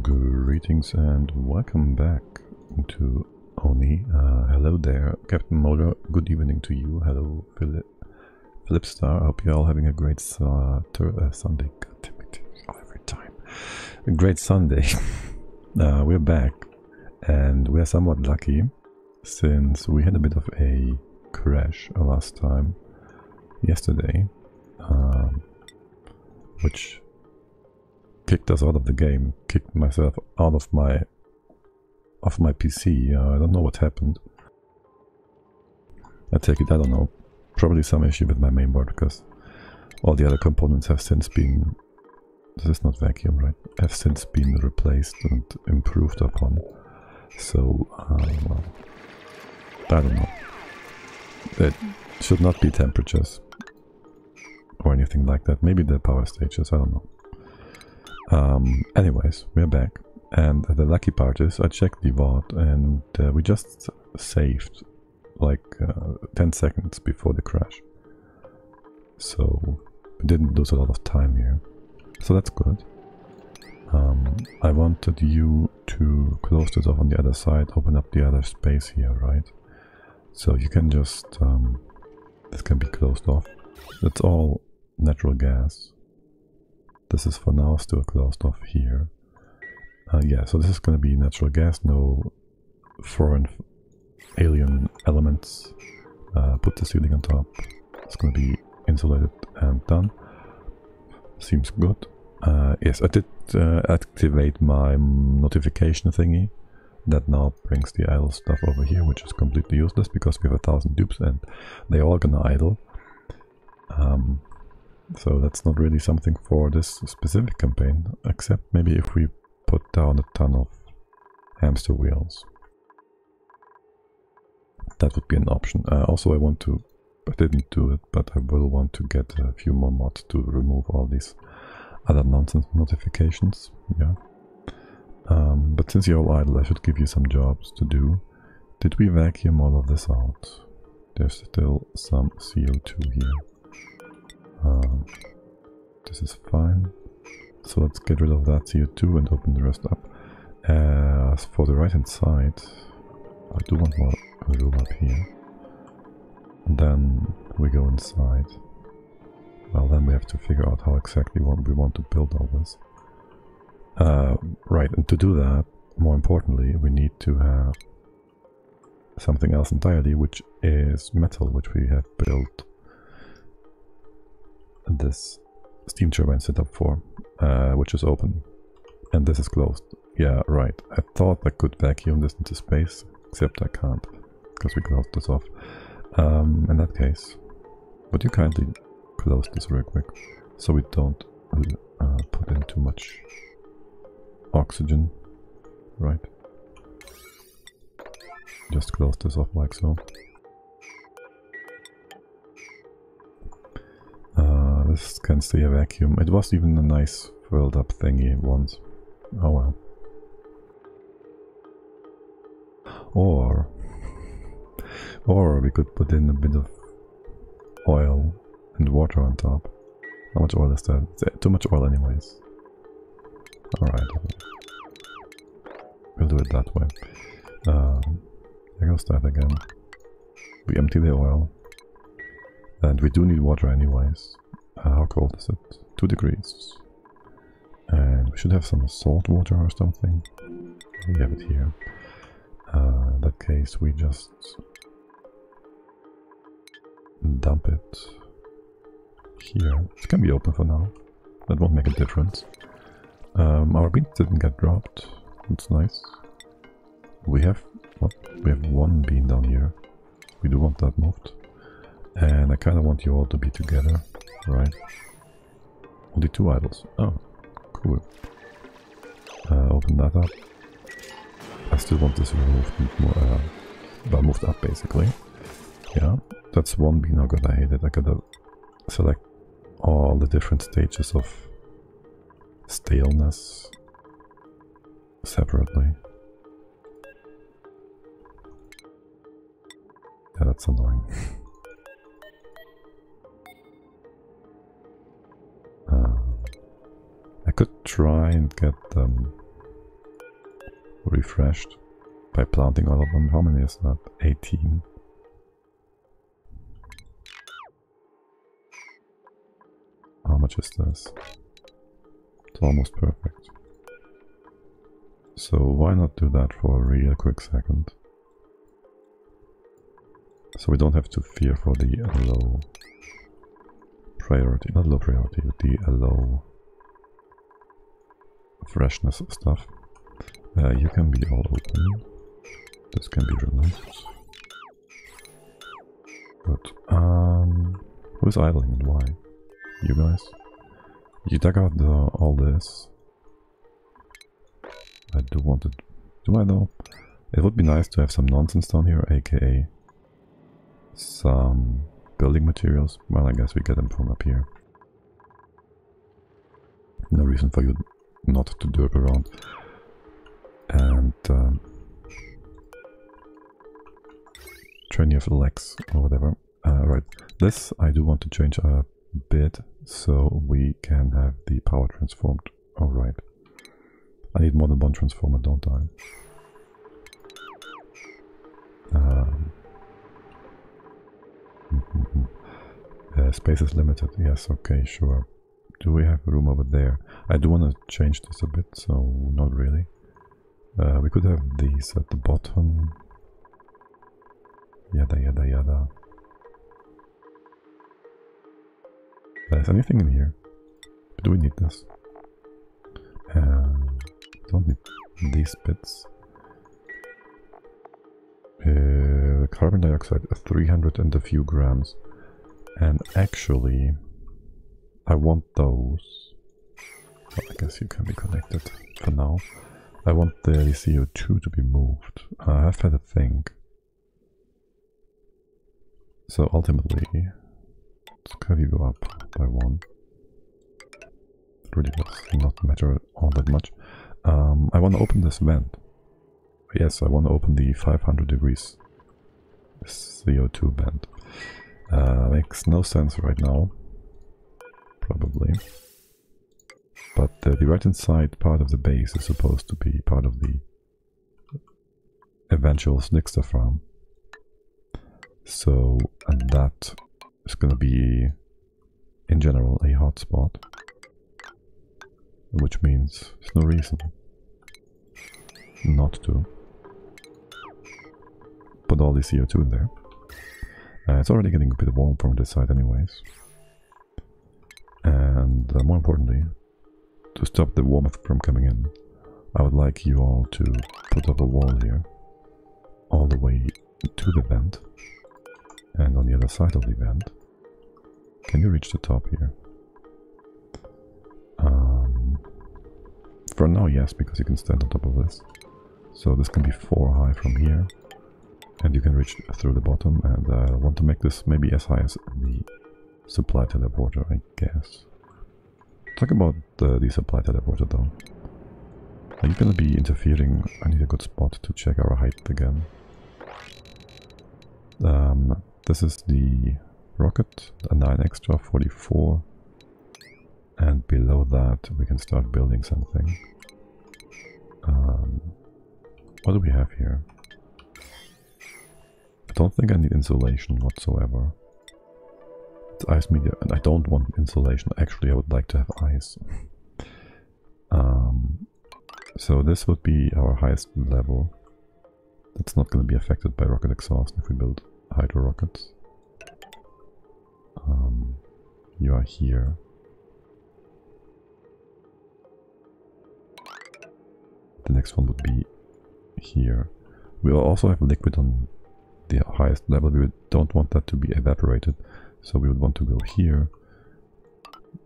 Greetings and welcome back to Oni. Uh, hello there, Captain Motor. Good evening to you. Hello, Philip. Flipstar. I hope you're all having a great uh, uh, Sunday. God damn it. Every time. A great Sunday. uh, we're back and we're somewhat lucky since we had a bit of a crash last time yesterday um, which kicked us out of the game, kicked myself out of my of my PC. Uh, I don't know what happened. I take it, I don't know, probably some issue with my mainboard because all the other components have since been, this is not vacuum, right, have since been replaced and improved upon. So, uh, well, I don't know. It should not be temperatures or anything like that. Maybe the power stages, I don't know. Um, anyways, we're back. And the lucky part is I checked the vault and uh, we just saved like uh, 10 seconds before the crash. So we didn't lose a lot of time here. So that's good. Um, I wanted you to close this off on the other side, open up the other space here, right? So you can just, um, this can be closed off. That's all natural gas. This is for now still closed off here. Uh, yeah, so this is going to be natural gas, no foreign alien elements. Uh, put the ceiling on top. It's going to be insulated and done. Seems good. Uh, yes, I did uh, activate my notification thingy. That now brings the idle stuff over here, which is completely useless because we have a thousand dupes and they all gonna idle. Um, so that's not really something for this specific campaign, except maybe if we put down a ton of hamster wheels. That would be an option. Uh, also I want to, I didn't do it, but I will want to get a few more mods to remove all these other nonsense notifications. Yeah. Um, but since you're all idle, I should give you some jobs to do. Did we vacuum all of this out? There's still some CO2 here. Um, this is fine. So let's get rid of that CO2 and open the rest up. As for the right hand side, I do want more room up here. And then we go inside. Well, then we have to figure out how exactly what we want to build all this. Uh, right, and to do that, more importantly, we need to have something else entirely, which is metal, which we have built this steam turbine setup for, uh, which is open. And this is closed. Yeah, right. I thought I could vacuum this into space, except I can't, because we closed this off. Um, in that case, would you kindly close this real quick, so we don't uh, put in too much oxygen, right? Just close this off like so. Can stay a vacuum. It was even a nice filled up thingy once. Oh well. Or, or we could put in a bit of oil and water on top. How much oil is that? It's too much oil anyways. Alright. We'll do it that way. Um, there goes that again. We empty the oil. And we do need water anyways. Uh, how cold is it? 2 degrees. And we should have some salt water or something. We have it here. Uh, in that case we just dump it here. It can be open for now. That won't make a difference. Um, our beans didn't get dropped. That's nice. We have what? We have one bean down here. We do want that moved. And I kind of want you all to be together, right? Only two idols. Oh, cool. Uh, open that up. I still want this removed more, uh, well, moved up basically. Yeah, that's one bean. I'm gonna hate it. I gotta select all the different stages of staleness separately. Yeah, that's annoying. I could try and get them refreshed by planting all of them. How many is that? 18. How much is this? It's almost perfect. So why not do that for a real quick second? So we don't have to fear for the low priority, not low priority, the low freshness stuff. Uh, you can be all open. This can be removed. But, um, who's idling and why? You guys? You dug out the, all this. I do want it. Do I know? It would be nice to have some nonsense down here, aka some building materials. Well, I guess we get them from up here. No reason for you not to derp around. And um, train your legs or whatever. Uh, right, this I do want to change a bit so we can have the power transformed. Alright. I need more than one transformer, don't I? Um, uh, space is limited. Yes, okay, sure. Do we have room over there? I do want to change this a bit, so not really. Uh, we could have these at the bottom. Yada yada yada. There's anything in here? Do we need this? Uh, don't need these bits. Uh, carbon dioxide, 300 and a few grams. And actually, I want those. Well, I guess you can be connected for now. I want the CO2 to be moved. Uh, I've had a think. So ultimately, let's have you go up by one. It really does not matter all that much. Um, I want to open this vent. Yes, I want to open the 500 degrees CO2 vent. Uh, makes no sense right now, probably. But uh, the right inside part of the base is supposed to be part of the eventual Slickster farm. So, and that is going to be, in general, a hotspot. Which means there's no reason not to put all the CO2 in there. Uh, it's already getting a bit warm from this side anyways. And uh, more importantly, to stop the warmth from coming in, I would like you all to put up a wall here, all the way to the vent, and on the other side of the vent. Can you reach the top here? Um, for now, yes, because you can stand on top of this. So this can be 4 high from here, and you can reach through the bottom, and I want to make this maybe as high as the supply teleporter, I guess. Talk about the, the supply teleporter though. Are you gonna be interfering? I need a good spot to check our height again. Um, this is the rocket, a 9 extra, 44. And below that we can start building something. Um, what do we have here? I don't think I need insulation whatsoever. It's ice media, and I don't want insulation. Actually, I would like to have ice. um, so this would be our highest level. That's not going to be affected by rocket exhaust if we build hydro rockets. Um, you are here. The next one would be here. We also have liquid on the highest level. We don't want that to be evaporated, so we would want to go here.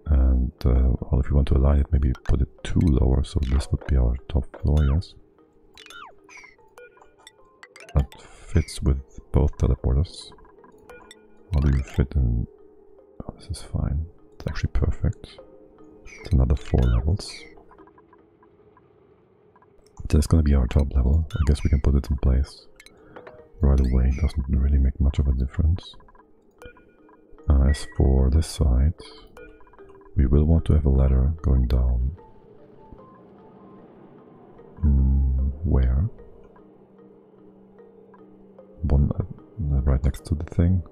And uh, well, if you want to align it, maybe put it too lower, so this would be our top floor, yes. That fits with both teleporters. How do you fit in? Oh, this is fine. It's actually perfect. It's another four levels. That's gonna be our top level. I guess we can put it in place right away. It Doesn't really make much of a difference. As for this side, we will want to have a ladder going down. Mm, Where? One uh, right next to the thing?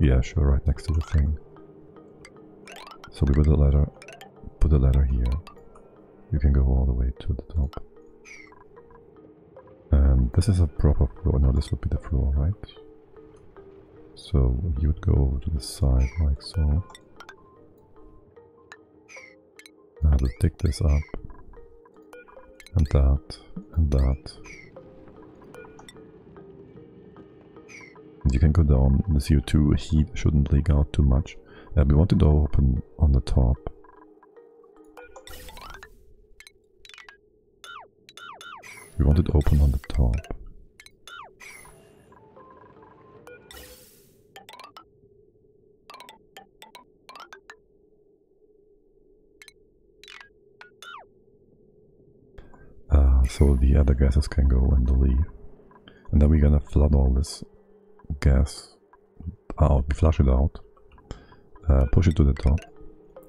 Yeah, sure, right next to the thing. So we put the ladder, put the ladder here. You can go all the way to the top. And this is a proper floor. No, this would be the floor, right? So you would go over to the side like so. I have to dig this up. And that, and that. You can go down, the CO2 heat shouldn't leak out too much. Uh, we want it open on the top. We want it open on the top. So the other gases can go and leave. And then we're gonna flood all this gas out, flush it out, uh, push it to the top,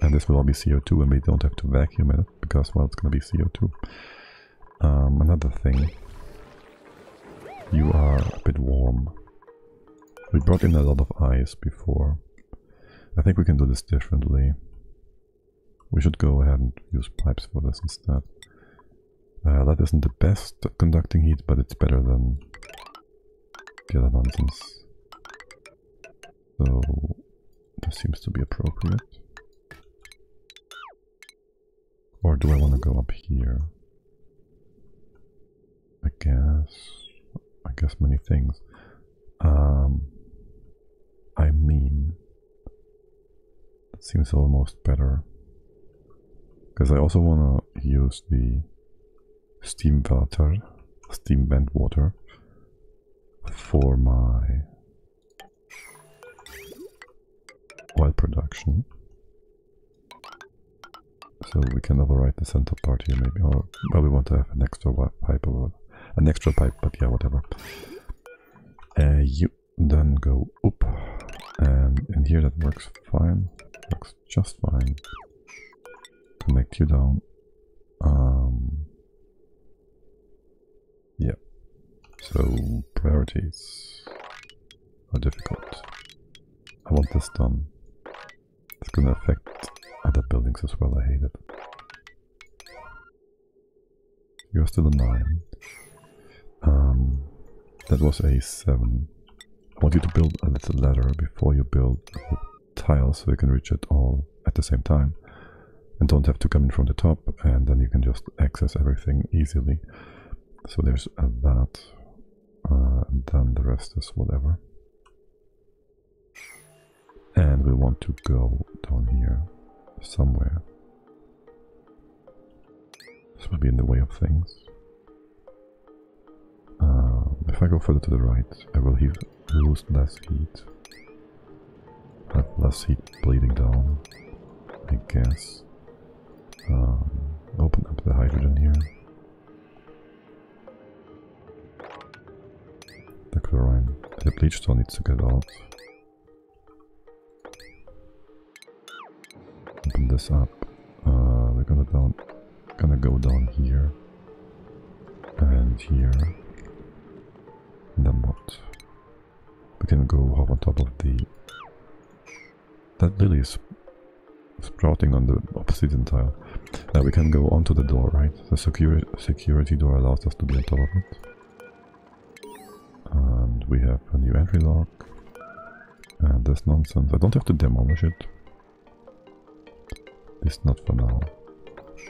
and this will all be CO2 and we don't have to vacuum it because, well, it's gonna be CO2. Um, another thing, you are a bit warm. We brought in a lot of ice before. I think we can do this differently. We should go ahead and use pipes for this instead. Uh, that isn't the best conducting heat, but it's better than the other nonsense. So, this seems to be appropriate. Or do I want to go up here? I guess... I guess many things. Um, I mean... That seems almost better. Because I also want to use the steam water, steam vent water for my oil production. So we can override the center part here maybe, or well we want to have an extra pipe or an extra pipe, but yeah, whatever. Uh, you then go up, and in here that works fine, works just fine. Connect you down. Um, yeah. So priorities are difficult. I want this done. It's gonna affect other buildings as well, I hate it. You're still a 9. Um, that was a 7. I want you to build a little ladder before you build tiles so you can reach it all at the same time. And don't have to come in from the top and then you can just access everything easily. So there's uh, that. Uh, then the rest is whatever. And we want to go down here somewhere. This will be in the way of things. Um, if I go further to the right, I will lose less heat. Have less heat bleeding down, I guess. Um, open up the hydrogen here. The chlorine. The bleach still needs to get out. Open this up. Uh, we're gonna down, gonna go down here and here. And then what? We can go hop on top of the. That lily is sprouting on the obsidian tile. Now we can go onto the door, right? The security security door allows us to be on top of it. A new entry lock. And this nonsense. I don't have to demolish it. It's not for now.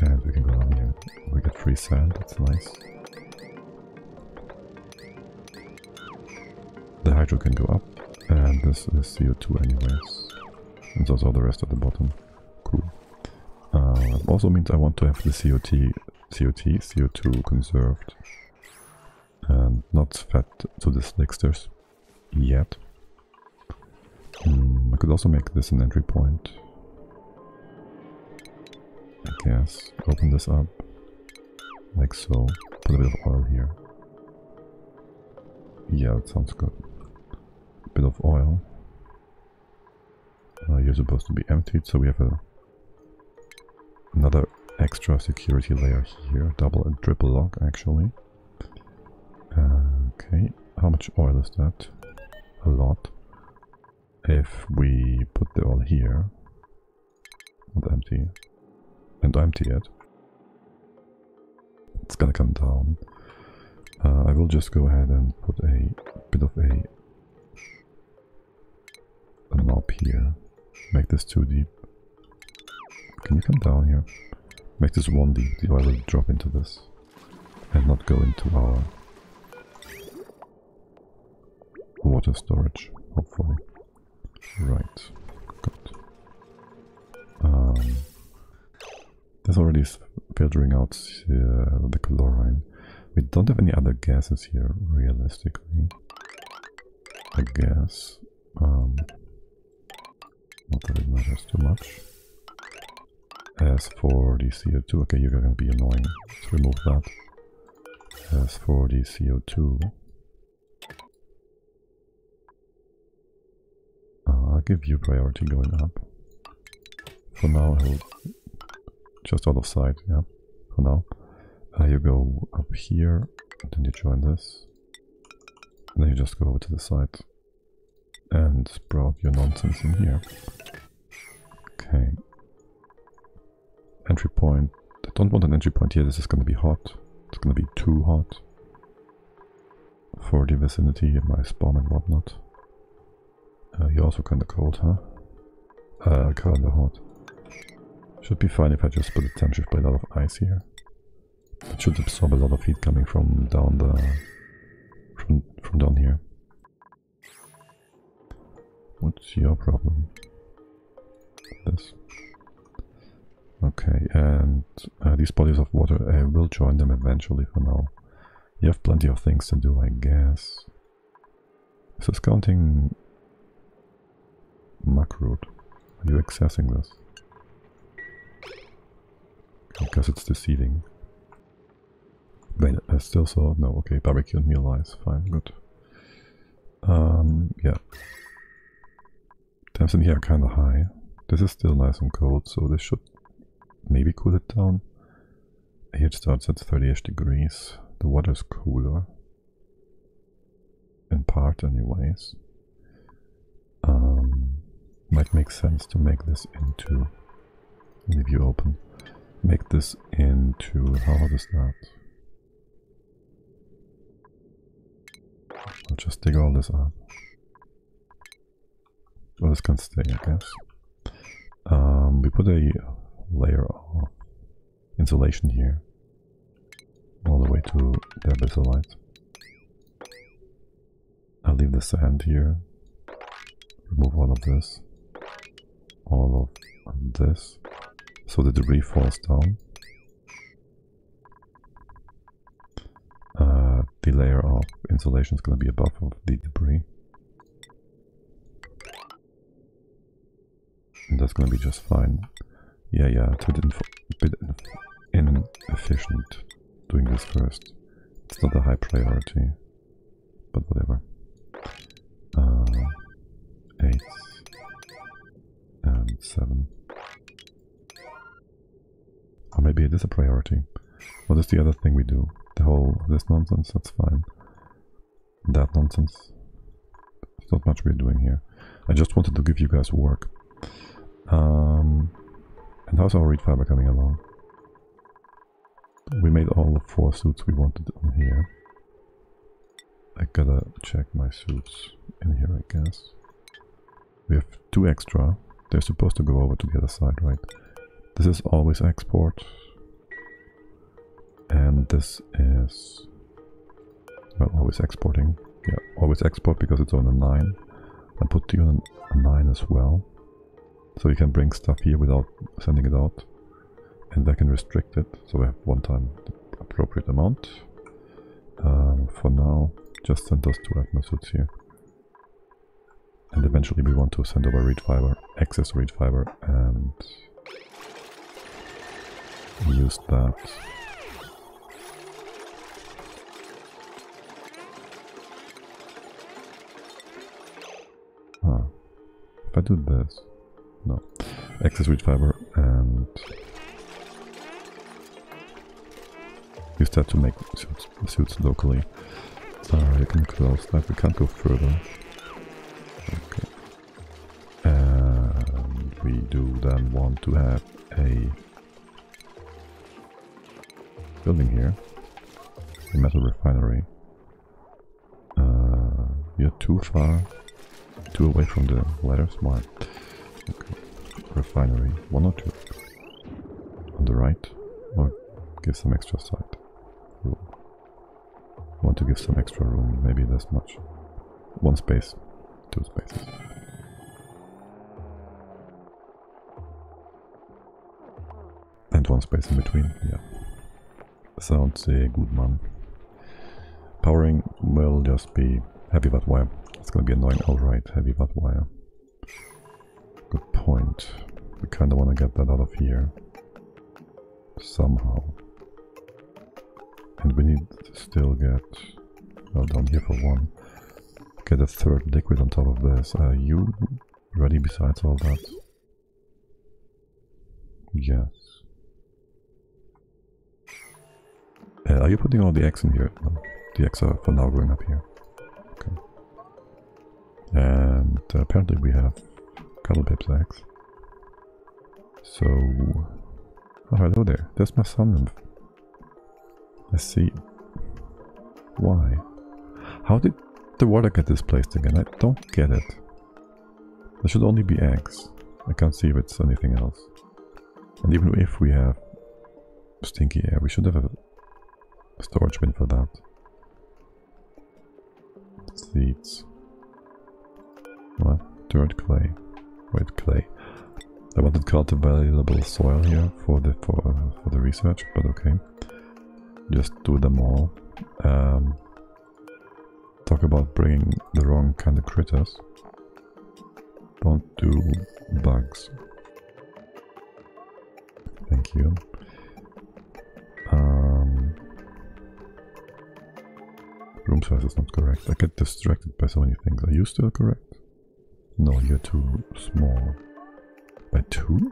And we can go down here. We get free sand, that's nice. The hydro can go up, and this is CO2 anyways. And those are the rest at the bottom. Cool. Uh, also means I want to have the COT, COT, CO2 conserved and not fed to the slicksters yet. Mm, I could also make this an entry point. I guess. Open this up. Like so. Put a bit of oil here. Yeah, that sounds good. A bit of oil. Uh, you're supposed to be emptied, so we have a another extra security layer here. Double and triple lock, actually. Uh, okay, how much oil is that? A lot. If we put the oil here, and empty, and empty it, it's gonna come down. Uh, I will just go ahead and put a bit of a, a knob here. Make this too deep. Can you come down here? Make this one deep. The oil will drop into this and not go into our water storage, hopefully. Right. Good. Um, this already filtering out uh, the chlorine. We don't have any other gases here, realistically. I guess. Um, not that it matters too much. As for the CO2, okay, you're gonna be annoying. Let's remove that. As for the CO2, uh, I'll give you priority going up. For now, I'll just out of sight, yeah, for now. Uh, you go up here, then you join this, and then you just go over to the side and sprout your nonsense in here. Okay. Entry point. I don't want an entry point here, this is going to be hot. It's going to be too hot for the vicinity of my spawn and whatnot. Uh, you're also kind of cold, huh? Uh, kind of hot. Should be fine if I just put a tempshift plate out of ice here. It should absorb a lot of heat coming from down the from from down here. What's your problem? This. Okay, and uh, these bodies of water, I will join them eventually for now. You have plenty of things to do, I guess. Is this counting Muckroot? Are you accessing this? Because it's deceiving. Wait, I still saw... No, okay, barbecue and meal lice. Fine, good. Um, yeah. Temps in here are kind of high. This is still nice and cold, so this should maybe cool it down. Here it starts at 30ish degrees. The water's cooler. In part, anyways. Um, might make sense to make this into... Leave you open. Make this into... How is that? I'll just dig all this up. Well, this can stay, I guess. Um, we put a layer of insulation here, all the way to the abyssalite. I'll leave the sand here, remove all of this, all of this, so the debris falls down. Uh, the layer of insulation is going to be above of the debris. And that's going to be just fine. Yeah, yeah, it's a bit inefficient doing this first. It's not a high priority, but whatever. Uh, 8 7. Or maybe it is a priority. What is the other thing we do? The whole this nonsense, that's fine. That nonsense. There's not much we're doing here. I just wanted to give you guys work. Um, and how's our reed fiber coming along? We made all the four suits we wanted on here. I gotta check my suits in here, I guess. We have two extra. They're supposed to go over to the other side, right? This is always export. And this is... Well, always exporting. Yeah, always export because it's on a 9. And put you on a 9 as well. So you can bring stuff here without sending it out. And I can restrict it, so we have one time the appropriate amount. Um, for now, just send those two suits here. And eventually we want to send over reed fiber, excess reed fiber, and use that. Huh. If I do this, no. Excess reed fiber and use that to make suits, suits locally. Sorry, I can close that, we can't go further. Okay. And we do then want to have a building here. A metal refinery. Uh, you're too far, too away from the ladder, smart. Okay. Refinery, one or two. On the right, or give some extra side. Want to give some extra room, maybe this much. One space, two spaces. And one space in between, yeah. Sounds a good man. Powering will just be heavy watt wire. It's gonna be annoying, alright, heavy watt wire. Good point. We kinda wanna get that out of here. Somehow. And we need to still get... Well, down here for one. Get a third liquid on top of this. Are you ready besides all that? Yes. Uh, are you putting all the eggs in here? No. The eggs are for now going up here. Okay. And uh, apparently we have Cuddlepip's eggs. So... Oh, hello there. There's my sun nymph. Let's see. Why? How did the water get displaced again? I don't get it. There should only be eggs. I can't see if it's anything else. And even if we have stinky air, we should have a storage bin for that. Seeds. What? Dirt clay. Wait, clay. I wanted cultivable soil here for the for for the research, but okay. Just do them all. Um, talk about bringing the wrong kind of critters. Don't do bugs. Thank you. Um, room size is not correct. I get distracted by so many things. Are you still correct? No, you're too small. By two?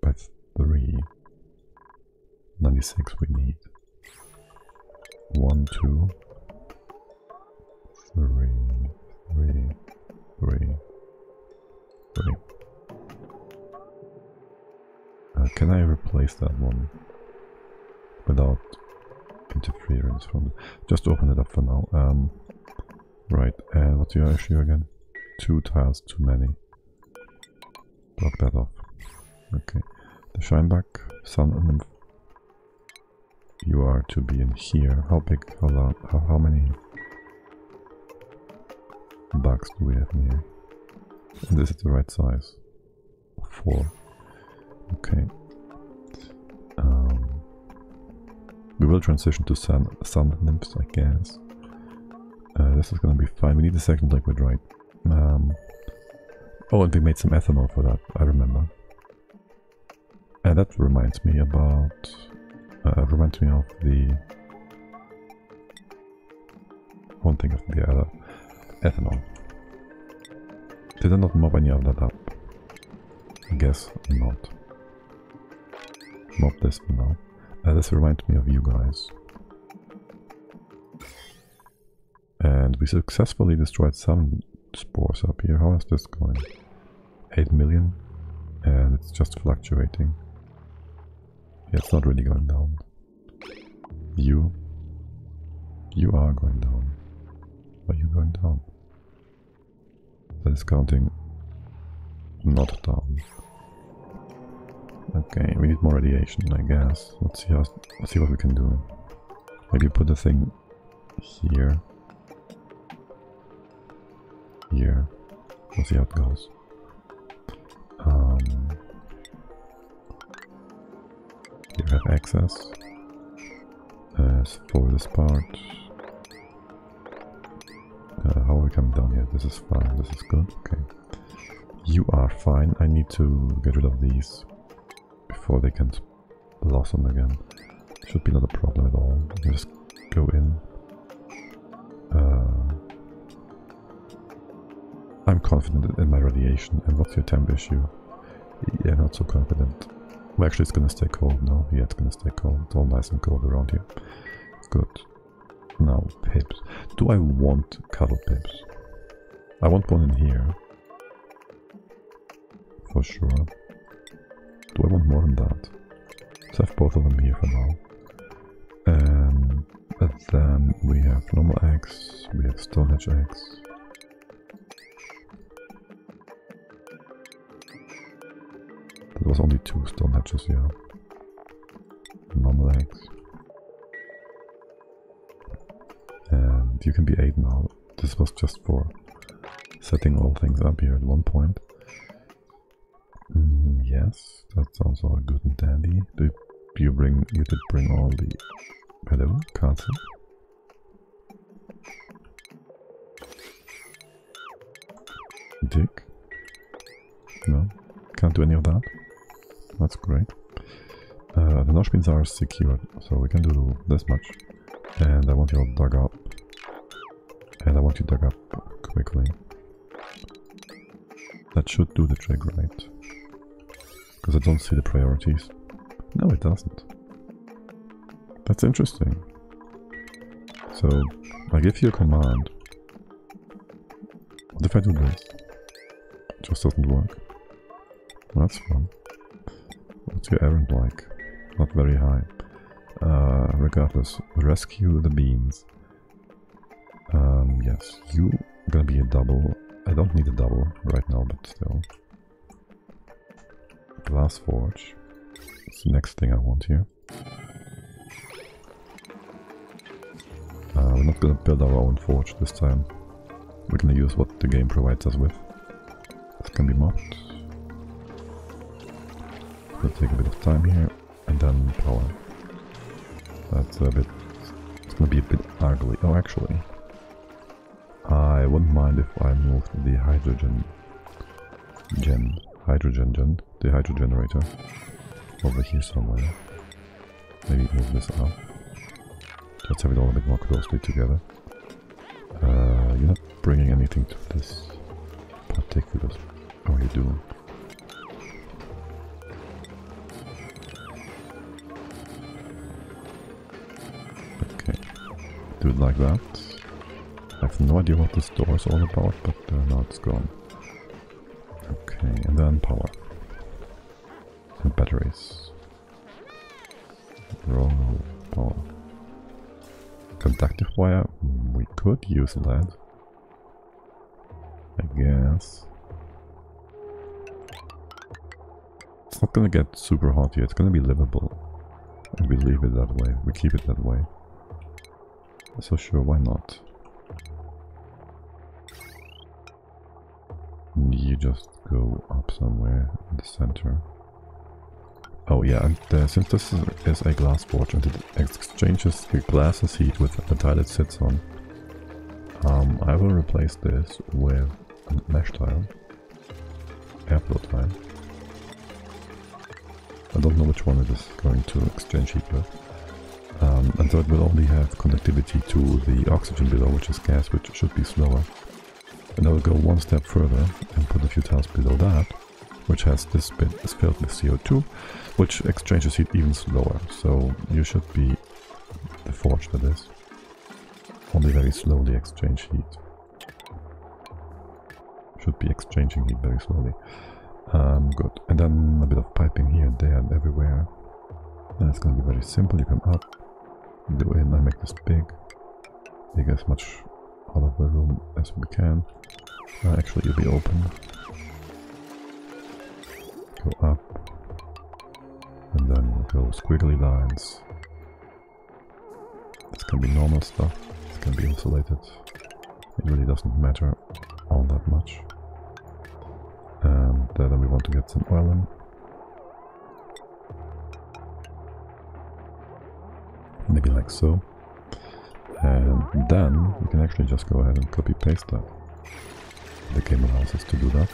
By three. 96 we need. One, two, three, three, three, three. Uh, can I replace that one without interference from... Just open it up for now. Um, right, and what's your issue again? Two tiles too many. Block that off. Okay. The Shine Bug, Sun Nymph. You are to be in here. How big, how loud, how, how many bugs do we have in here? And this is the right size. Four. Okay. Um, we will transition to sun, sun nymphs, I guess. Uh, this is gonna be fine. We need a second liquid, right? Um, oh, and we made some ethanol for that, I remember. And that reminds me about... Uh, reminds me of the... One thing of the other. Ethanol. Did I not mop any of that up? I guess not. Mop this for now. Uh, this reminds me of you guys. And we successfully destroyed some spores up here. How is this going? 8 million? And it's just fluctuating. It's not really going down. You? You are going down. Are you going down? That is counting not down. Okay, we need more radiation, I guess. Let's see how let's see what we can do. Maybe put the thing here. Here. Let's see how it goes. Um, you have access. As for this part. Uh, how are we coming down here? This is fine, this is good, okay. You are fine, I need to get rid of these before they can blossom again. Should be not a problem at all. Just go in. Uh, I'm confident in my radiation. And what's your temp issue? Yeah, not so confident. Well, actually, it's gonna stay cold now. Yeah, it's gonna stay cold. It's all nice and cold around here. Good. Now, pips. Do I want cuddle pips? I want one in here. For sure. Do I want more than that? Let's have both of them here for now. Um, and then we have normal eggs, we have stone Stonehenge eggs. Was only two Stone Hatches here. Normal eggs. And you can be 8 now. This was just for setting all things up here at one point. Mm, yes, that sounds all good and dandy. Did you bring you did bring all the hello, castle? Dick? No, can't do any of that. That's great. Uh, the notch pins are secured, so we can do this much. And I want you all dug up. And I want you dug up quickly. That should do the trick, right? Because I don't see the priorities. No, it doesn't. That's interesting. So, I give you a command. What if I do this? It just doesn't work. That's fun. What's your errand like? Not very high. Uh, regardless, rescue the beans. Um, yes, you gonna be a double. I don't need a double right now, but still. Glass forge. That's the next thing I want here. Uh, we're not gonna build our own forge this time. We're gonna use what the game provides us with. It can be mocked. Gonna take a bit of time here, and then power. That's a bit... It's gonna be a bit ugly. Oh, actually, I wouldn't mind if I moved the hydrogen gen, hydrogen gen, the hydrogen generator over here somewhere. Maybe move this up. Let's have it all a bit more closely together. Uh, you're not bringing anything to this particular... Oh, you do. Like that. I have no idea what this door is all about, but uh, now it's gone. Okay, and then power. And batteries. Roll power. Conductive wire, we could use that. I guess. It's not gonna get super hot here, it's gonna be livable. And we leave it that way, we keep it that way. So sure, why not? You just go up somewhere in the center. Oh yeah, and uh, since this is, a glass forge and it exchanges the glass's heat with the tile it sits on, um, I will replace this with a mesh tile, airflow tile. I don't know which one it is going to exchange heat with. Um, and so it will only have conductivity to the oxygen below, which is gas, which should be slower. And I will go one step further and put a few tiles below that, which has this bit is filled with CO2, which exchanges heat even slower. So you should be the forge that is. Only very slowly exchange heat. Should be exchanging heat very slowly. Um, good. And then a bit of piping here, and there and everywhere. Then it's gonna be very simple. You come up, go in, I make this big. Make as much out of the room as we can. Uh, actually, you'll be open. Go up. And then go squiggly lines. This can be normal stuff. This can be insulated. It really doesn't matter all that much. And uh, then we want to get some oil in. Maybe like so. And then we can actually just go ahead and copy paste that. The game allows us to do that.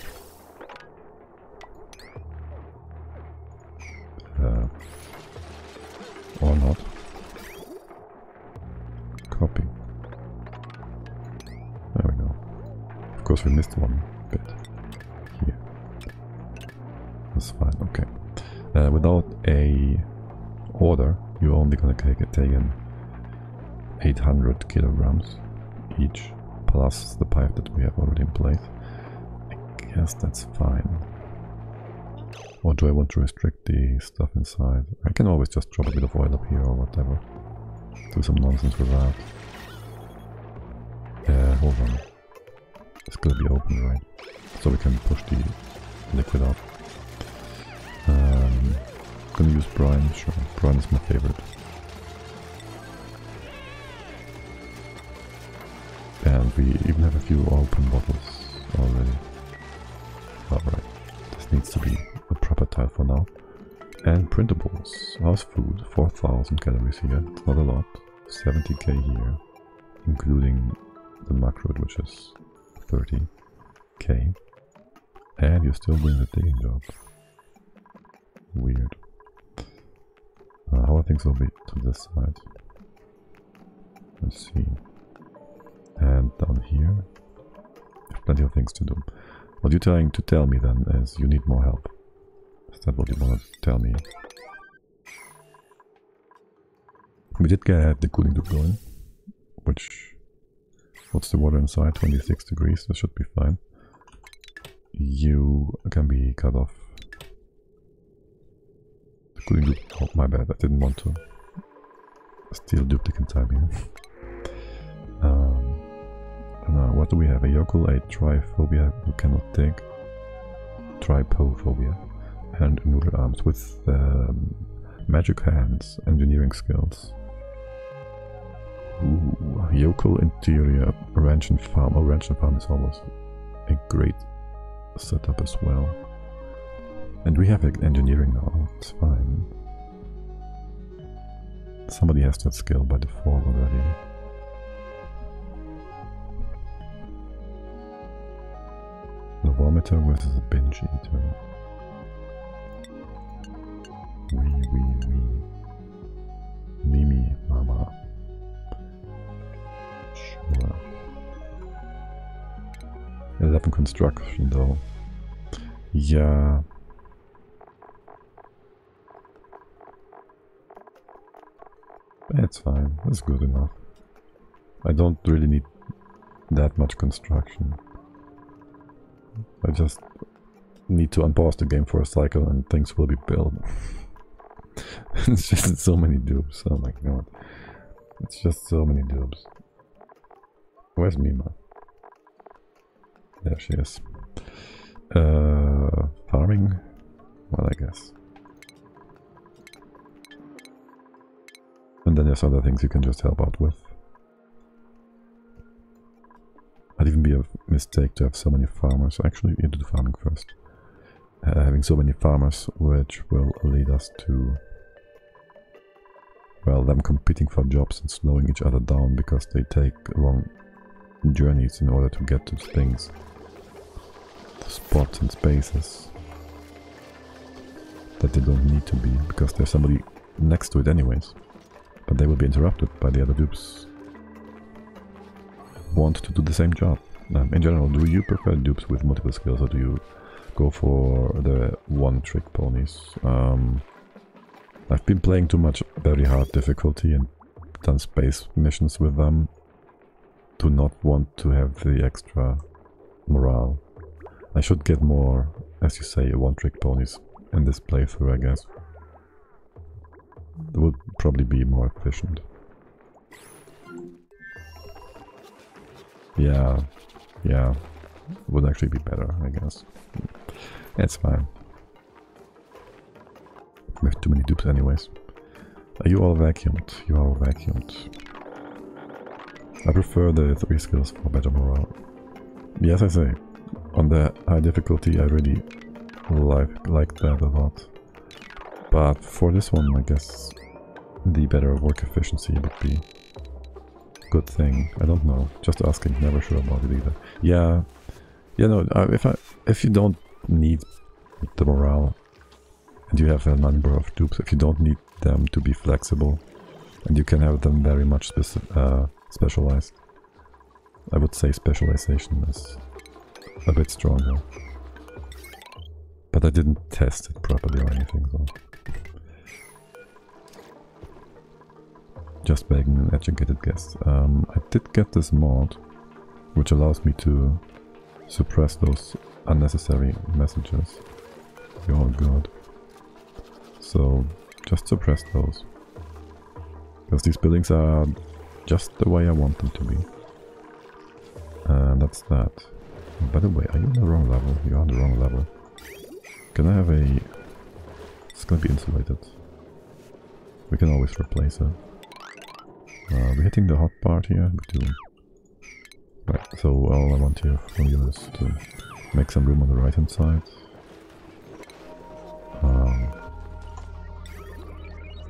Uh, or not. Copy. There we go. Of course we missed one bit. Here. That's fine, okay. Uh, without a order, you're only gonna take, take in 800 kilograms each, plus the pipe that we have already in place. I guess that's fine. Or do I want to restrict the stuff inside? I can always just drop a bit of oil up here or whatever. Do some nonsense with that. Yeah, hold on. It's gonna be open, right? So we can push the liquid out. Gonna use brine, sure. Brine is my favorite. And we even have a few open bottles already. Alright, this needs to be a proper tile for now. And printables. House food, 4000 calories here, it's not a lot. 70k here, including the macro, which is 30k. And you're still doing the digging job. Weird. Uh, how things over to this side? Let's see. And down here, plenty of things to do. What you're trying to tell me then is you need more help. Is that what you want to tell me? We did get the cooling loop going, which... What's the water inside? 26 degrees, that should be fine. You can be cut off. Loop, oh my bad, I didn't want to steal duplicate time here. um, uh, what do we have? A yokel, a triphobia who cannot dig, tripophobia, and noodle arms with um, magic hands, engineering skills. Ooh, yokel interior, ranch and farm. Oh, ranch and farm is almost a great setup as well. And we have engineering now, it's fine. Somebody has that skill by default already. The vomiter versus a binge eater. Wee wee wee. Mimi mama. Sure. 11 construction though. Yeah. It's fine, that's good enough. I don't really need that much construction. I just need to unpause the game for a cycle and things will be built. it's just so many dupes, oh my god. It's just so many dupes. Where's Mima? There she is. Uh, farming? Well, I guess. And then there's other things you can just help out with. It'd even be a mistake to have so many farmers. Actually, into the farming first. Uh, having so many farmers, which will lead us to... Well, them competing for jobs and slowing each other down because they take long journeys in order to get to things. To spots and spaces. That they don't need to be, because there's somebody next to it anyways. But they will be interrupted by the other dupes want to do the same job. Um, in general, do you prefer dupes with multiple skills or do you go for the one-trick ponies? Um, I've been playing too much very hard difficulty and done space missions with them to not want to have the extra morale. I should get more, as you say, one-trick ponies in this playthrough, I guess. That would probably be more efficient. Yeah, yeah, would actually be better, I guess. It's fine. We have too many dupes anyways. Are you all vacuumed? You are all vacuumed. I prefer the three skills for better morale. Yes, I say, on the high difficulty I really like, like that a lot. But for this one, I guess the better work efficiency would be good thing. I don't know. Just asking. Never sure about it either. Yeah. Yeah, no, uh, if I if you don't need the morale and you have a number of dupes, if you don't need them to be flexible and you can have them very much uh, specialized, I would say specialization is a bit stronger. But I didn't test it properly or anything, so... Just begging an educated guess. Um, I did get this mod, which allows me to suppress those unnecessary messages. You're all good. So, just suppress those. Because these buildings are just the way I want them to be. And that's that. by the way, are you on the wrong level? You're on the wrong level. Can I have a... It's gonna be insulated. We can always replace it. Uh, we're hitting the hot part here. We do. Right, so all I want here from you is to make some room on the right hand side. Um,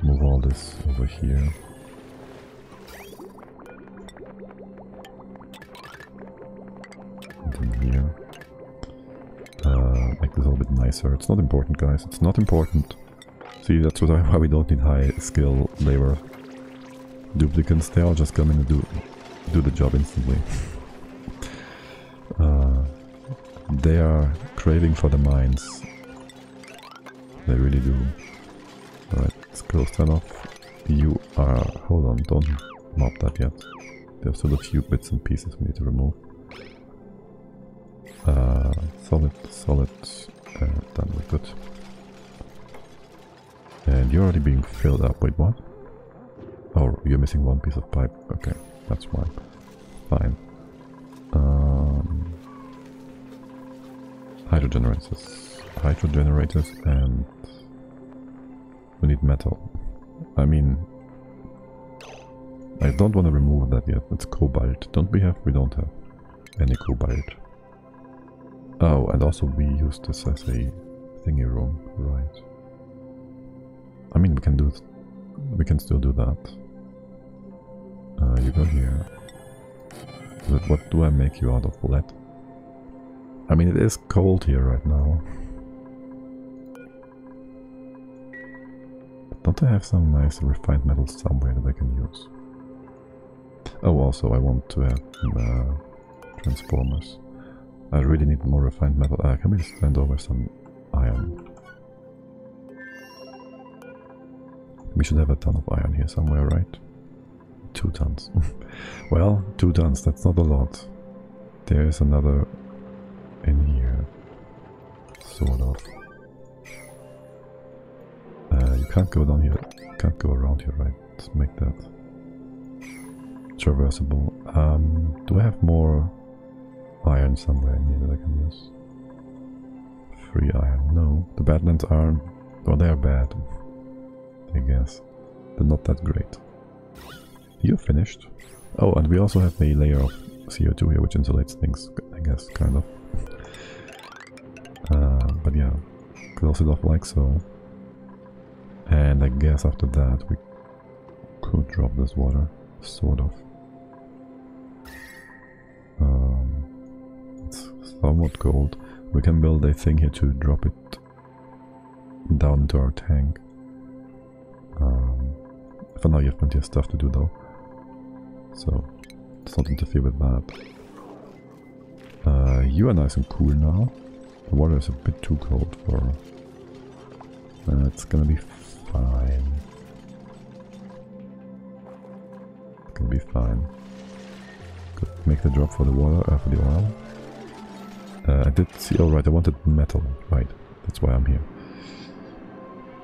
move all this over here. here. Uh, make this a little bit nicer. It's not important, guys. It's not important. See, that's why we don't need high skill labor duplicants. They all just come in and do do the job instantly. uh, they are craving for the mines. They really do. Alright, let's close that off. You are... hold on, don't mop that yet. There's still a few bits and pieces we need to remove. Uh, solid, solid, uh, done with good. And you're already being filled up. Wait, what? Oh, you're missing one piece of pipe. Okay, that's fine. Fine. Um, hydro generators. Hydro generators and we need metal. I mean, I don't want to remove that yet. It's cobalt. Don't we have? We don't have any cobalt. Oh, and also we use this as a thingy room, right? I mean, we can do, we can still do that. Uh, you go here. But what do I make you out of lead? I mean, it is cold here right now. Don't I have some nice refined metal somewhere that I can use? Oh, also I want to have uh, transformers. I really need more refined metal. Uh, can we just send over some iron? We should have a ton of iron here somewhere, right? Two tons. well, two tons, that's not a lot. There is another in here. Sort of. Uh, you can't go down here. Can't go around here, right? Let's make that traversable. Um, do I have more iron somewhere in here that I can use. Free iron. No, the Badlands are... Well, they are bad. I guess. They're not that great. You're finished. Oh, and we also have a layer of CO2 here, which insulates things, I guess, kind of. Uh, but yeah, close it off like so. And I guess after that we could drop this water, sort of. Um, somewhat cold. We can build a thing here to drop it down into our tank. Um, for now you have plenty of stuff to do though. So, let's not interfere with that. Uh, you are nice and cool now. The water is a bit too cold for... Uh, it's gonna be fine. It's gonna be fine. Could make the drop for the water, uh, for the oil. Uh, I did see, oh right, I wanted metal, right, that's why I'm here.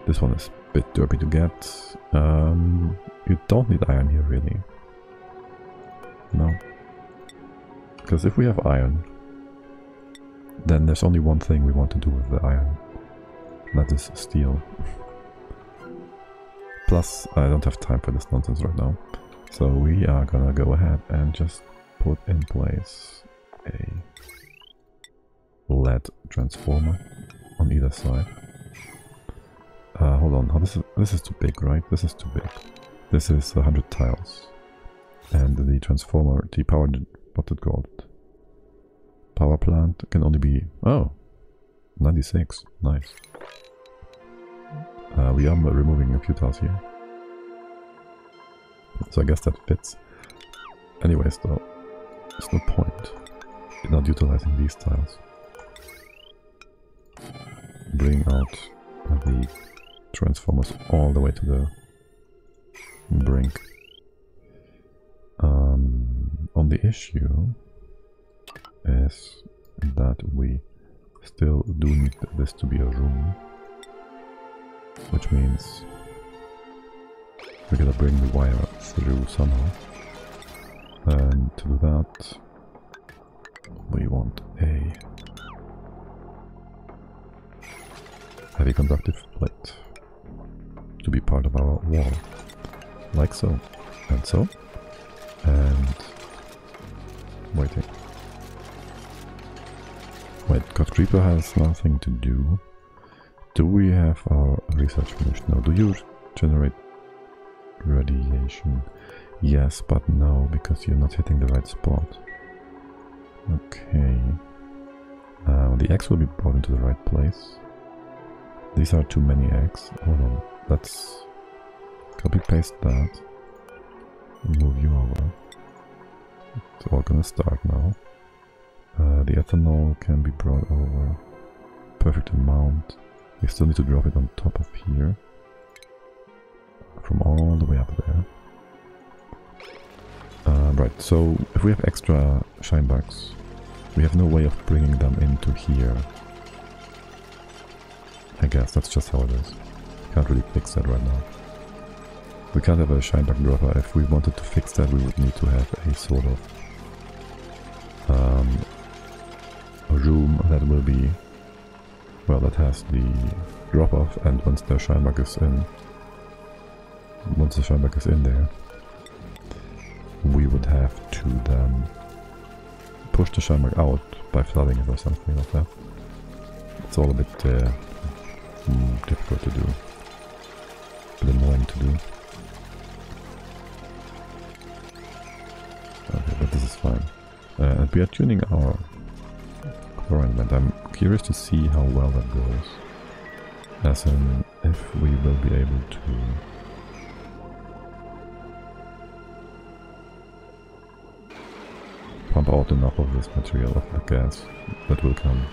This one is a bit derpy to get. Um, you don't need iron here, really. No. Because if we have iron, then there's only one thing we want to do with the iron. That is steel. Plus, I don't have time for this nonsense right now. So we are gonna go ahead and just put in place a lead transformer on either side. Uh, hold on, this, is, this is too big, right? This is too big. This is 100 tiles. And the transformer, the power, what's it called? Power plant can only be, oh, 96, nice. Uh, we are removing a few tiles here. So I guess that fits. Anyways though, there's no point in not utilizing these tiles. bring out the transformers all the way to the brink. Um, on the issue is that we still do need this to be a room, which means we gotta bring the wire through somehow. And to do that, we want a heavy conductive plate to be part of our wall, like so, and so, and waiting. Wait, God Creeper has nothing to do. Do we have our research finished? No. Do you generate radiation? Yes, but no, because you're not hitting the right spot. Okay. Uh, the eggs will be brought into the right place. These are too many eggs. Hold on. Let's copy paste that. Move you over. It's all gonna start now. Uh, the ethanol can be brought over. Perfect amount. We still need to drop it on top of here. From all the way up there. Uh, right, so if we have extra shine bugs, we have no way of bringing them into here. I guess that's just how it is. Can't really fix that right now. We can't have a shine bug dropper. If we wanted to fix that, we would need to have a sort of um, a room that will be, well, that has the drop off, and once the shine bug is in, once the shine bug is in there, we would have to then push the shine bug out by flooding it or something like that. It's all a bit uh, mm, difficult to do, but annoying to do. This is fine. Uh, and we are tuning our chlorine vent. I'm curious to see how well that goes. As in, if we will be able to pump out enough of this material, of the gas, that will come,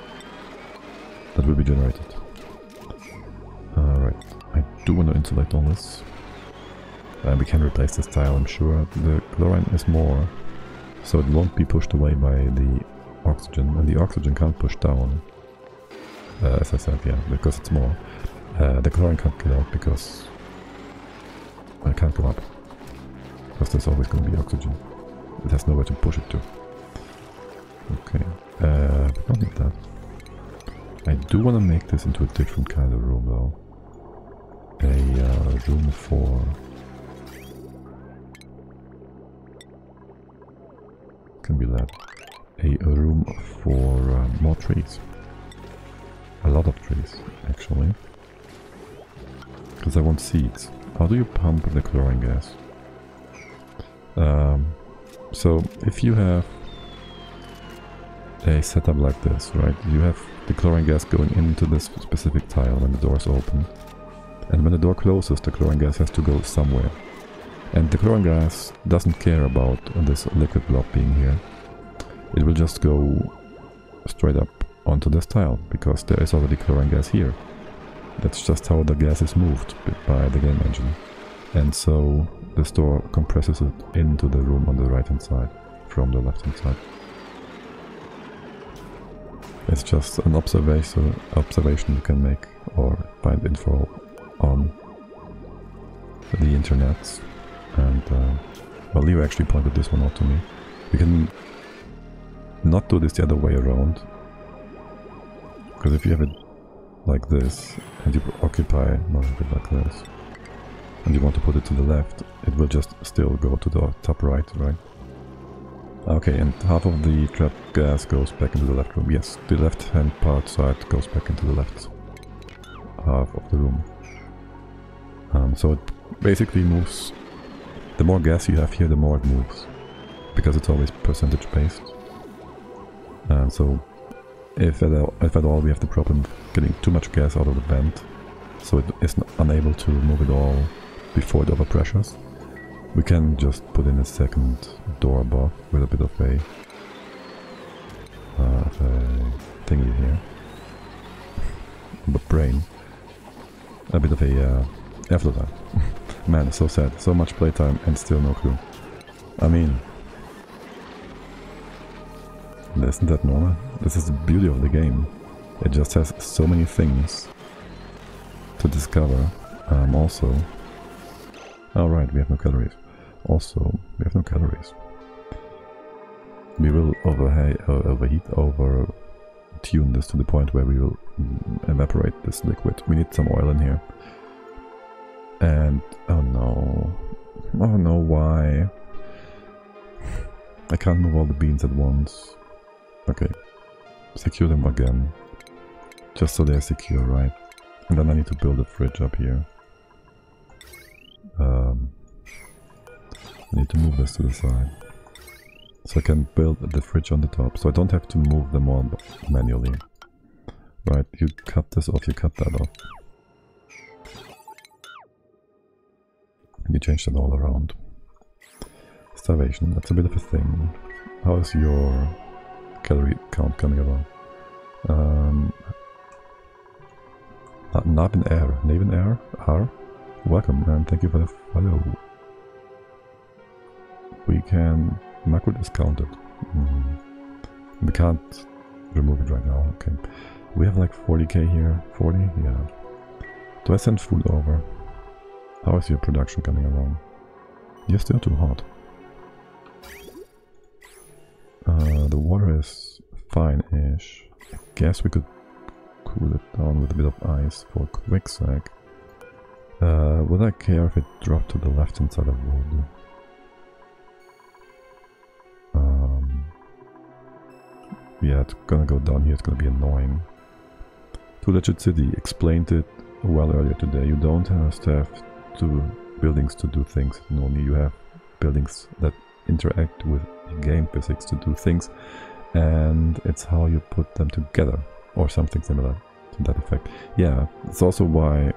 that will be generated. Alright, I do want to insulate all this. And uh, we can replace this tile, I'm sure. The chlorine is more, so it won't be pushed away by the oxygen, and the oxygen can't push down. Uh, as I said, yeah, because it's more. Uh, the chlorine can't get out because it can't go up. Because there's always going to be oxygen. It has nowhere to push it to. Okay, uh, don't need that. I do want to make this into a different kind of room though. A uh, room for can be that a, a room for uh, more trees. A lot of trees, actually. Because I want seeds. How do you pump the chlorine gas? Um, so, if you have a setup like this, right? You have the chlorine gas going into this specific tile when the door is open. And when the door closes, the chlorine gas has to go somewhere. And the chlorine gas doesn't care about this liquid blob being here. It will just go straight up onto this tile, because there is already chlorine gas here. That's just how the gas is moved by the game engine. And so the store compresses it into the room on the right hand side from the left hand side. It's just an observation observation you can make or find info on the internet and uh, well Leo actually pointed this one out to me. We can not do this the other way around because if you have it like this and you occupy not like this and you want to put it to the left it will just still go to the top right right Okay, and half of the trap gas goes back into the left room. Yes, the left hand part side goes back into the left half of the room. Um, so it basically moves... The more gas you have here, the more it moves. Because it's always percentage based. And so if at, all, if at all we have the problem of getting too much gas out of the vent, so it is unable to move it all before it overpressures, we can just put in a second door above with a bit of a, uh, a thingy here. But brain. A bit of a uh, afterlife. Man, so sad. So much playtime and still no clue. I mean, isn't that normal? This is the beauty of the game. It just has so many things to discover. Um, also, oh we have no calories. Also, we have no calories. We will overheat, uh, overheat, over tune this to the point where we will mm, evaporate this liquid. We need some oil in here. And, oh no. Oh no, why? I can't move all the beans at once. Okay. Secure them again. Just so they're secure, right? And then I need to build a fridge up here. Um, I need to move this to the side. So I can build the fridge on the top. So I don't have to move them all manually. Right, you cut this off, you cut that off. You change that all around. Starvation, that's a bit of a thing. How is your calorie count coming along? Um, Nabin Air, Nabin Air, R, welcome and thank you for the follow. We can macro discount it. Mm. We can't remove it right now, okay. We have like 40k here, 40, yeah. Do I send food over? How is your production coming along? You're still too hot. Uh, the water is fine-ish. I guess we could cool it down with a bit of ice for quick sec. Uh, would I care if it dropped to the left hand side of wood? Um, yeah, it's gonna go down here, it's gonna be annoying. Two Legit City explained it well earlier today. You don't have to have two buildings to do things. Normally you have buildings that interact with game physics to do things and it's how you put them together or something similar to that effect. Yeah, it's also why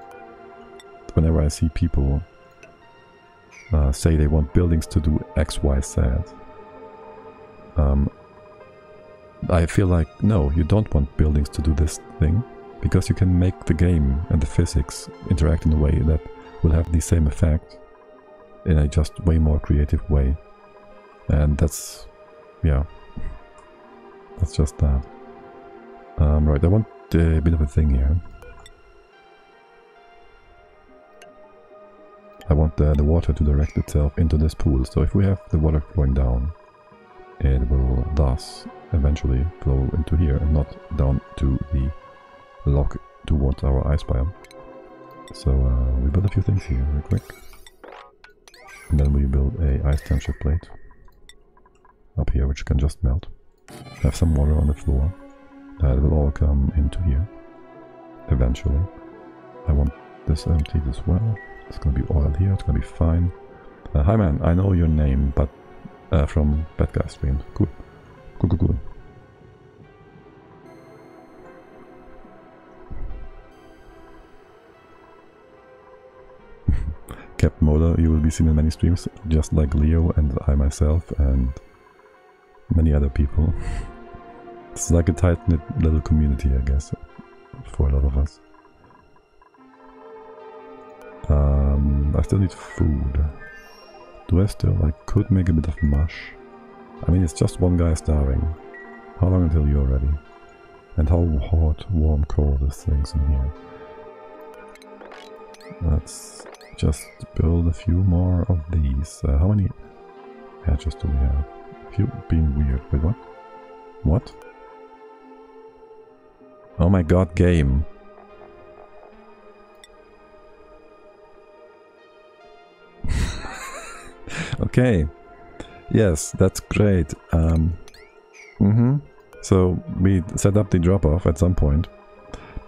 whenever I see people uh, say they want buildings to do X, Y, Z, um, I feel like, no, you don't want buildings to do this thing, because you can make the game and the physics interact in a way that will have the same effect in a just way more creative way. And that's, yeah, that's just that. Um, right, I want a bit of a thing here. I want the, the water to direct itself into this pool, so if we have the water flowing down, it will thus eventually flow into here and not down to the lock towards our ice biome. So uh, we build a few things here real quick. And then we build a ice temperature plate up here which can just melt. Have some water on the floor. That will all come into here eventually. I want this emptied as well. It's gonna be oil here, it's gonna be fine. Uh, hi man, I know your name, but uh, from Bad Guy Stream. Cool. Cool, cool, cool. Captain Moda, you will be seen in many streams, just like Leo and I myself and many other people. it's like a tight-knit little community, I guess, for a lot of us. Um, I still need food. Do I still? I could make a bit of mush. I mean, it's just one guy starving. How long until you're ready? And how hot, warm, cold is things in here? Let's just build a few more of these. Uh, how many hatches do we have? Few being weird. Wait, what? What? Oh my god, game. Okay. Yes, that's great. Um, mm -hmm. So we set up the drop-off at some point,